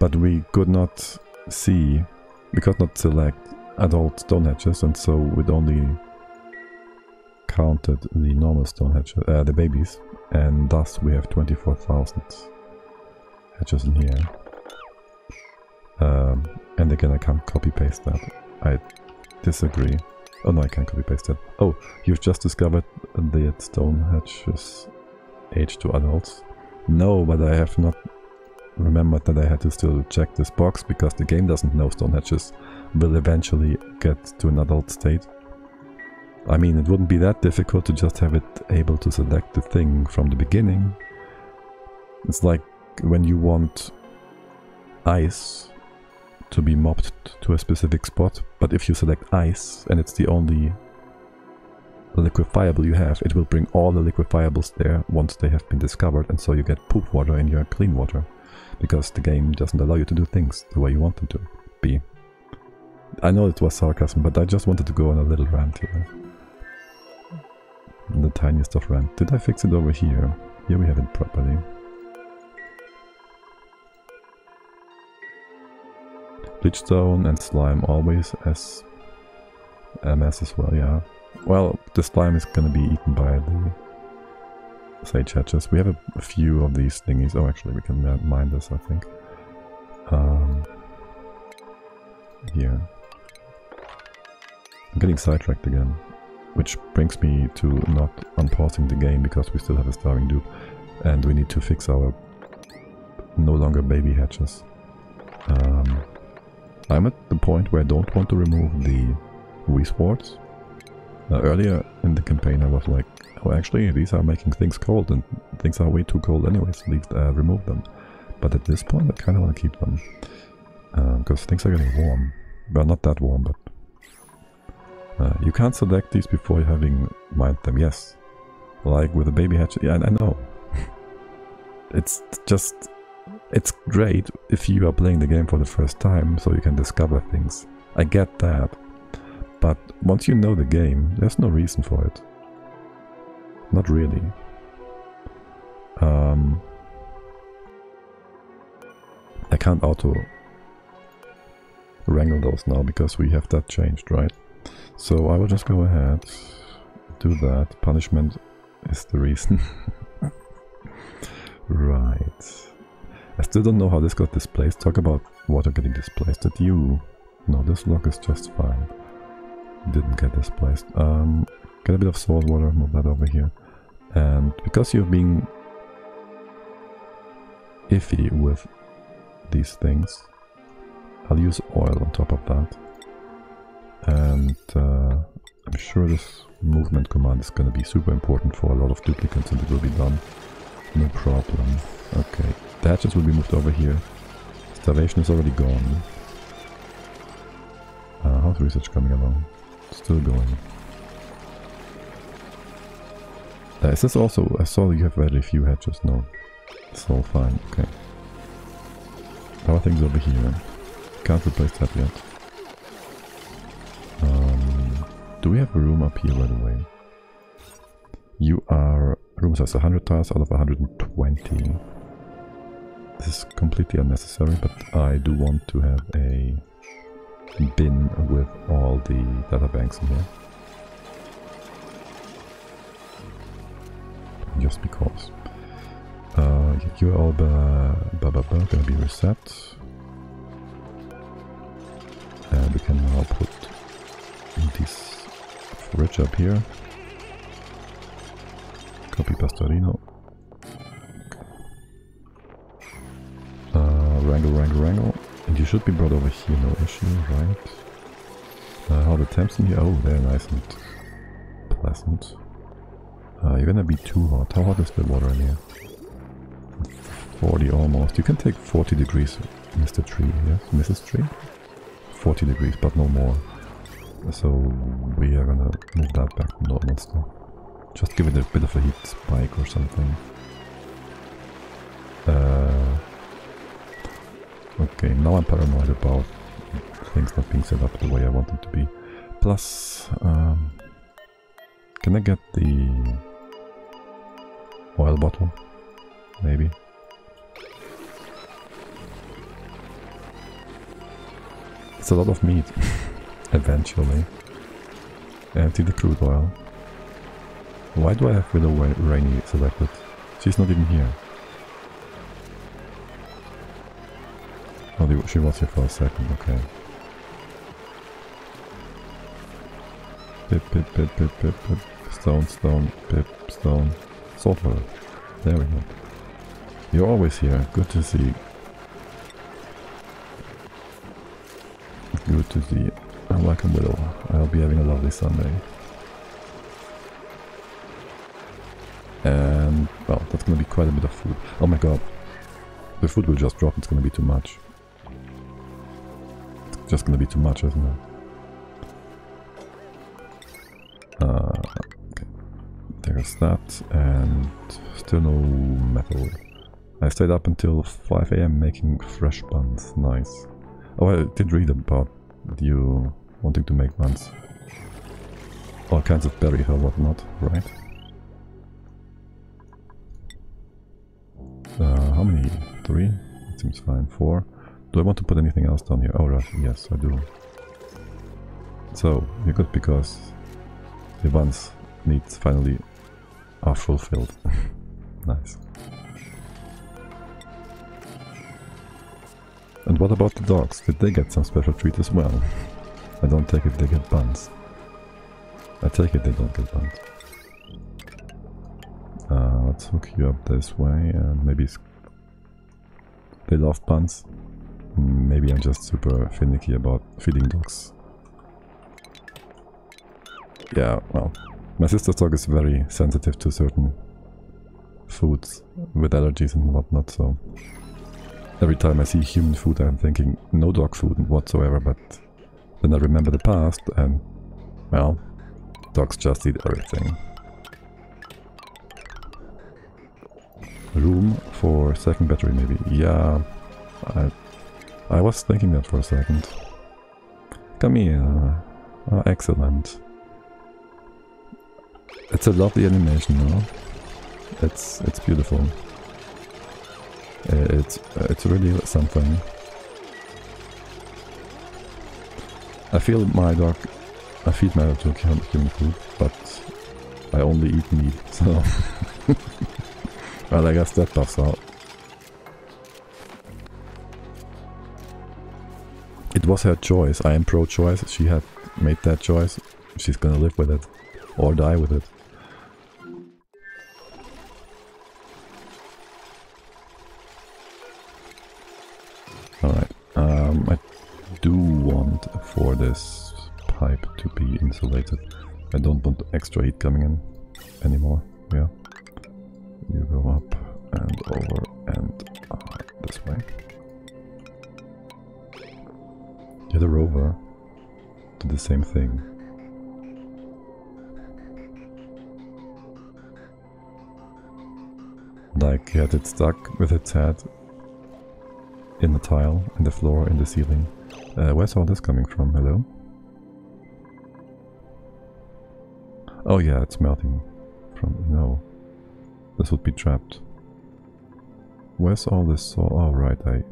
but we could not see, we could not select adult stone hatches, and so we'd only counted the normal stone hatches, uh, the babies, and thus we have 24,000 hatches in here. Um, and again, I can't copy paste that. I disagree. Oh no, I can't copy paste that. Oh, you've just discovered that stone hatches age to adults. No, but I have not remembered that I had to still check this box because the game doesn't know stone hatches will eventually get to an adult state. I mean, it wouldn't be that difficult to just have it able to select the thing from the beginning. It's like when you want ice to be mopped to a specific spot, but if you select ice and it's the only liquefiable you have, it will bring all the liquefiables there once they have been discovered and so you get poop water in your clean water because the game doesn't allow you to do things the way you want them to be. I know it was sarcasm, but I just wanted to go on a little rant here. The tiniest of rant. Did I fix it over here? Here we have it properly. Bleachstone and slime always as MS as well, yeah. Well, the slime is gonna be eaten by the sage hatches. We have a, a few of these thingies. Oh, actually, we can mine this, I think. Um, here. I'm getting sidetracked again. Which brings me to not unpausing the game because we still have a starving dupe. And we need to fix our no longer baby hatches. Um, I'm at the point where I don't want to remove the Wheezeworts. Uh, earlier in the campaign I was like, oh actually these are making things cold and things are way too cold anyways, leave, uh, remove them. But at this point I kind of want to keep them. Because um, things are getting warm. Well, not that warm, but... Uh, you can't select these before having mined them, yes. Like with a baby hatch, yeah, I know. it's just... It's great if you are playing the game for the first time, so you can discover things. I get that. But once you know the game, there's no reason for it. Not really. Um, I can't auto wrangle those now because we have that changed, right? So I will just go ahead, do that. Punishment is the reason. right. I still don't know how this got displaced. Talk about water getting displaced at you. No, this lock is just fine. Didn't get displaced. Um, get a bit of salt water, move that over here. And because you've been iffy with these things, I'll use oil on top of that. And uh, I'm sure this movement command is going to be super important for a lot of duplicates and it will be done. No problem. Okay, the hatches will be moved over here. Starvation is already gone. Uh, how's research coming along? Still going. Uh, is this also... I saw you have very few hatches. No. It's all fine. Okay. Our things over here. Can't replace that yet. Um, do we have a room up here, by the way? You are... Room size 100 tiles out of 120. This is completely unnecessary, but I do want to have a bin with all the data banks in here. Just because. Uh, you're all gonna be reset. And we can now put this fridge up here. Copy Pastorino. Uh, wrangle, wrangle, wrangle. And you should be brought over here, no issue, right? Uh, how the temps in here? Oh, they're nice and pleasant. Uh, you're gonna be too hot. How hot is the water in here? 40 almost. You can take 40 degrees, Mr. Tree, yes? Mrs. Tree? 40 degrees, but no more. So we are gonna move that back to normal still. Just give it a bit of a heat spike or something. Uh, okay, now I'm paranoid about things not being set up the way I want them to be. Plus, um, can I get the oil bottle? Maybe. It's a lot of meat. Eventually. Empty the crude oil. Why do I have Widow Rainy selected? She's not even here. probably what she was here for a second, okay. Pip, pip, pip, pip, pip, pip. Stone, stone, pip, stone. Sulfur. There we go. You're always here. Good to see. Good to see. I'm like widow. I'll be having a lovely Sunday. And, well, that's gonna be quite a bit of food. Oh my god. The food will just drop, it's gonna be too much. Just gonna be too much, isn't it? Uh. There's that, and still no metal. I stayed up until 5 am making fresh buns. Nice. Oh, I did read about you wanting to make buns. All kinds of berry or whatnot, right? Uh, how many? Three? It seems fine. Four. Do I want to put anything else down here? Oh, right. Yes, I do. So, you're good because the ones needs finally are fulfilled. nice. And what about the dogs? Did they get some special treat as well? I don't take it they get buns. I take it they don't get buns. Uh, let's hook you up this way and maybe they love buns. Maybe I'm just super finicky about feeding dogs. Yeah, well, my sister's dog is very sensitive to certain foods with allergies and whatnot, so every time I see human food I'm thinking no dog food whatsoever, but then I remember the past and, well, dogs just eat everything. Room for second battery maybe. Yeah, I, I was thinking that for a second. Come here. Oh, excellent. It's a lovely animation, no? It's it's beautiful. Uh, it's uh, it's really something. I feel my dog. I feed my dog to human food, but I only eat meat. So, well, I guess that buffs out. It was her choice. I am pro-choice. She had made that choice. She's gonna live with it, or die with it. Alright, um, I do want for this pipe to be insulated. I don't want extra heat coming in anymore, yeah. You go up and over and uh, this way. Yeah, the rover did the same thing. Like, he had it stuck with its head in the tile, in the floor, in the ceiling. Uh, where's all this coming from? Hello? Oh yeah, it's melting from... no. This would be trapped. Where's all this... Oh, right, I...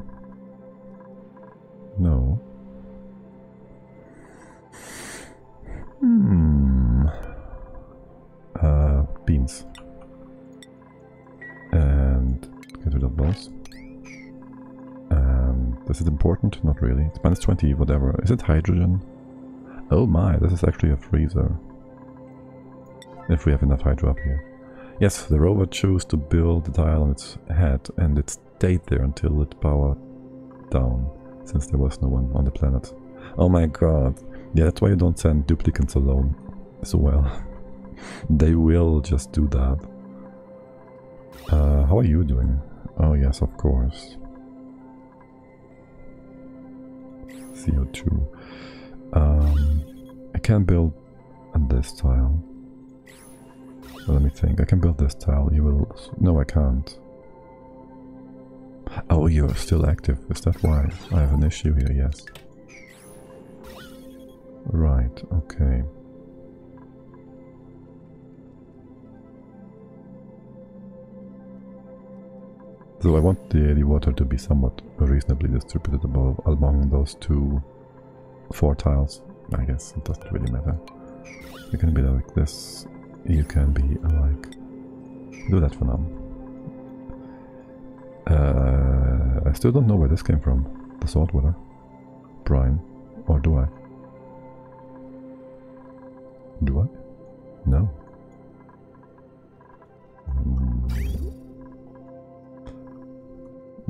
It's minus 20, whatever. Is it hydrogen? Oh my, this is actually a freezer. If we have enough hydro up here. Yes, the rover chose to build the tile on its head and it stayed there until it powered down, since there was no one on the planet. Oh my god. Yeah, that's why you don't send duplicants alone as well. they will just do that. Uh, how are you doing? Oh yes, of course. CO2. Um, I can build this tile. Let me think. I can build this tile. You will... No, I can't. Oh, you're still active. Is that why? I have an issue here, yes. Right, okay. So I want the, the water to be somewhat reasonably distributed above, among those two four tiles. I guess it doesn't really matter. You can be like this, you can be like... Do that for now. Uh, I still don't know where this came from. The salt water. Brine. Or do I? Do I? No.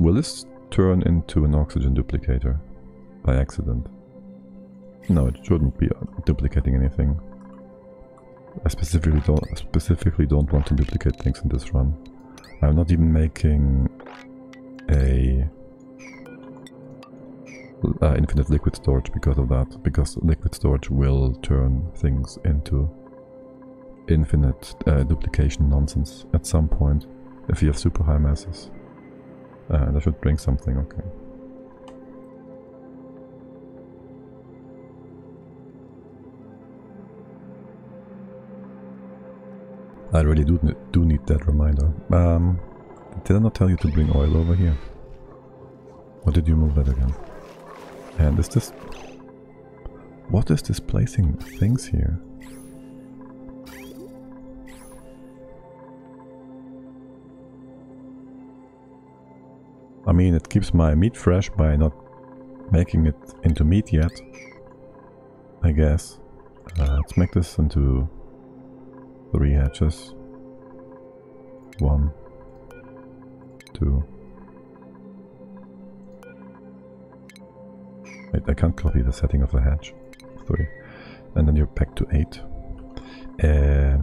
Will this turn into an oxygen duplicator by accident? No, it shouldn't be uh, duplicating anything. I specifically don't specifically don't want to duplicate things in this run. I'm not even making a uh, infinite liquid storage because of that, because liquid storage will turn things into infinite uh, duplication nonsense at some point if you have super high masses. Uh, that should bring something, okay. I really do, do need that reminder. Um, did I not tell you to bring oil over here? Or did you move that again? And is this... What is displacing things here? I mean, it keeps my meat fresh by not making it into meat yet. I guess. Uh, let's make this into three hatches. One, two. Wait, I can't copy the setting of the hatch. Three. And then you're back to eight. Uh,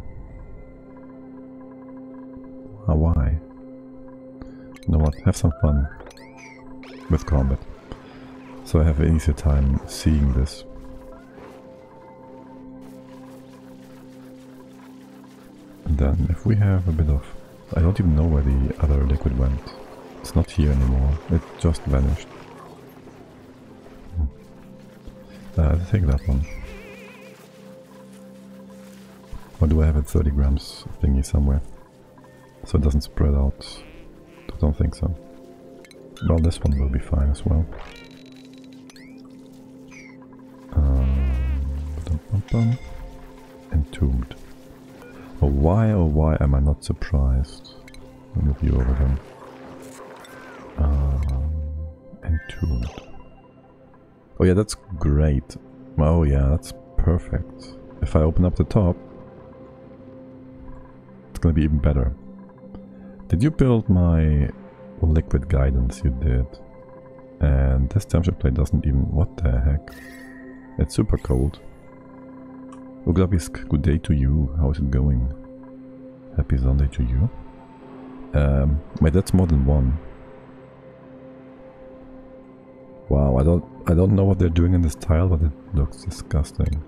why? You know what, have some fun with combat. So I have an easier time seeing this. And then if we have a bit of... I don't even know where the other liquid went. It's not here anymore, it just vanished. Hmm. Uh, take that one. Or do I have a 30 grams thingy somewhere? So it doesn't spread out don't think so. Well, this one will be fine as well. Um, Entombed. Oh, why, oh, why am I not surprised? Move you over here. Um, entombed. Oh yeah, that's great. Oh yeah, that's perfect. If I open up the top, it's gonna be even better. Did you build my liquid guidance? You did. And this temperature plate doesn't even... What the heck? It's super cold. Uglavisk, good day to you. How is it going? Happy Sunday to you. Um, wait, that's more than one. Wow, I don't I don't know what they're doing in this tile, but it looks disgusting.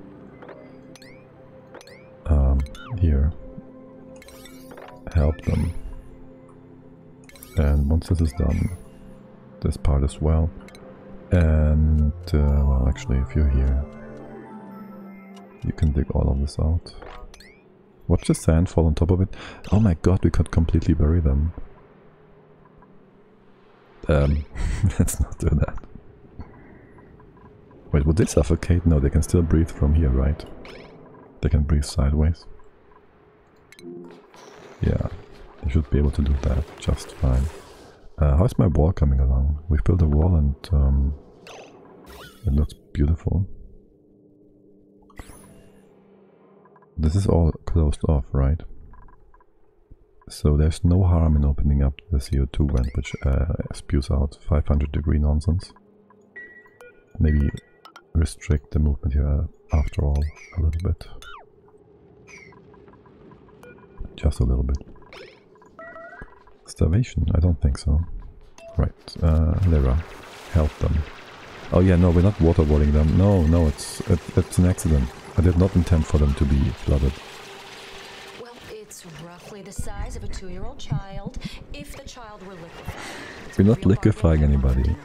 Um, here. Help them. And once this is done, this part as well. And, uh, well, actually, if you're here, you can dig all of this out. Watch the sand fall on top of it. Oh my god, we could completely bury them. Um, let's not do that. Wait, would they suffocate? No, they can still breathe from here, right? They can breathe sideways. Yeah, I should be able to do that just fine. Uh, how's my wall coming along? We've built a wall and um, it looks beautiful. This is all closed off, right? So there's no harm in opening up the CO2 vent, which uh, spews out 500 degree nonsense. Maybe restrict the movement here after all a little bit. Just a little bit. Starvation? I don't think so. Right, uh, Lyra, help them. Oh yeah, no, we're not waterboarding them. No, no, it's it, it's an accident. I did not intend for them to be flooded. Well, it's roughly the size of a two-year-old child. If the child were liquefied, we're not liquefying anybody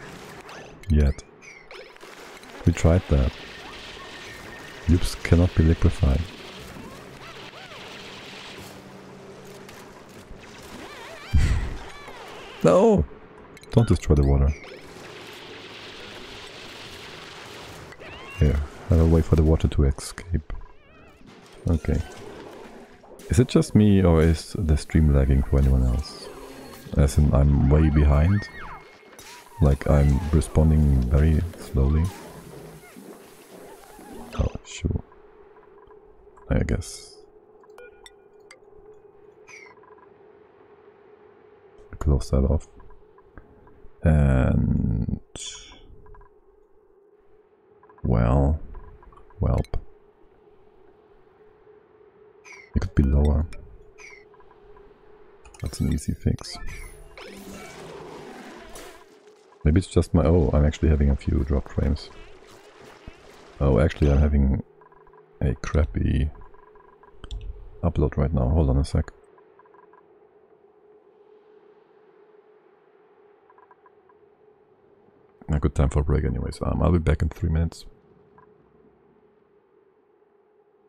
yet. We tried that. Loops cannot be liquefied. No! Don't destroy the water. Here, I will wait for the water to escape. Okay. Is it just me or is the stream lagging for anyone else? As in I'm way behind? Like I'm responding very slowly? Oh, sure. I guess close that off. And... Well... Welp. It could be lower. That's an easy fix. Maybe it's just my... Oh, I'm actually having a few drop frames. Oh, actually I'm having a crappy upload right now. Hold on a sec. A good time for a break anyways. Um, I'll be back in three minutes.